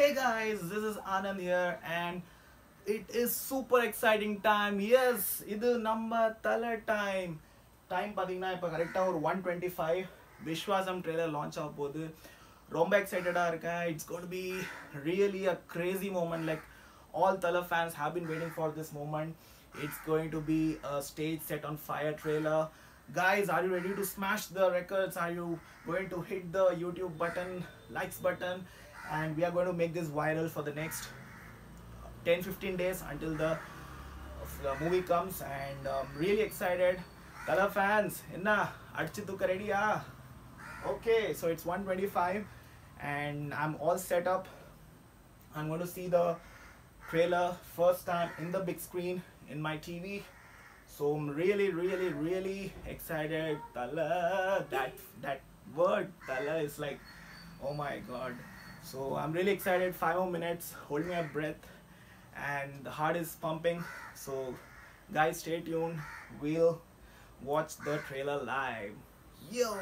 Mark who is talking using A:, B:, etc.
A: Hey guys, this is Anand here and it is super exciting time. Yes, this is number Thala time. Time padina ipa correct 125 Viswasam trailer launch out bodu. Romba excited It's going to be really a crazy moment like all Thala fans have been waiting for this moment. It's going to be a stage set on fire trailer. Guys, are you ready to smash the records? Are you going to hit the YouTube button, likes button? And we are going to make this viral for the next 10 15 days until the, the movie comes. And um, really excited. Thala fans enna adichu thukka ready okay so it's 125 and i'm all set up. I'm going to see the trailer first time in the big screen in my tv so I'm really, really, really excited. Thala, that that word Thala is like, oh my god. So I'm really excited. Five more minutes. Hold my breath, and the heart is pumping. So, guys, stay tuned. We'll watch the trailer live. Yo.